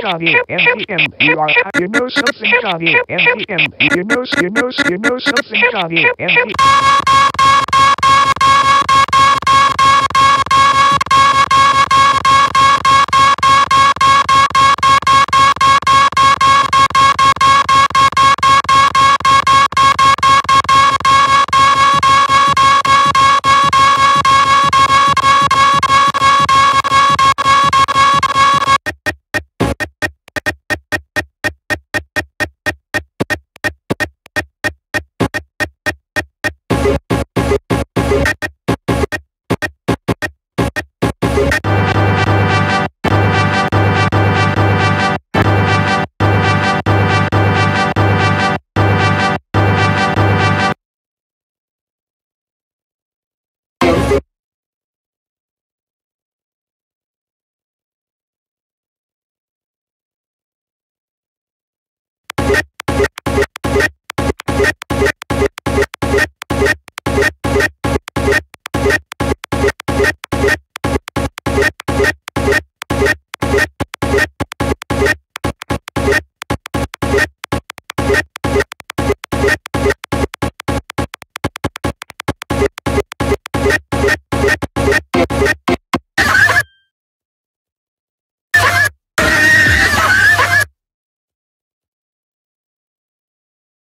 Johnny, MGM, you are, you know something, Johnny, MGM, you know, you know, you know something, Johnny, MGM.